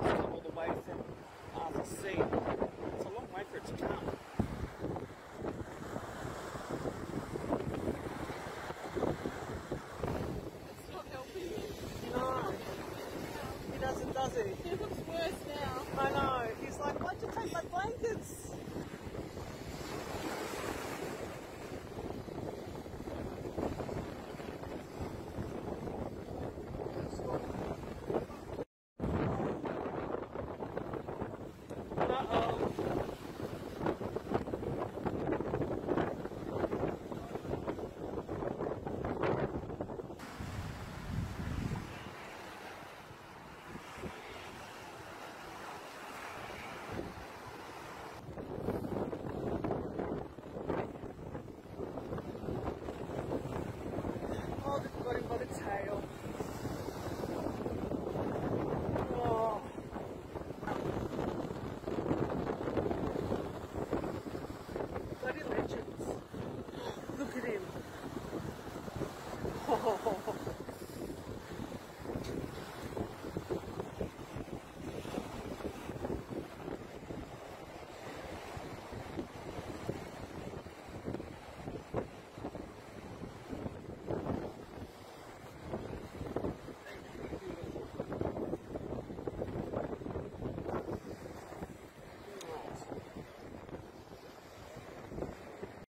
that's come all the way from Arthurs Seat. It's a long way for it to come. It's not helping you. No. He doesn't, does he? It looks worse now. Uh-oh.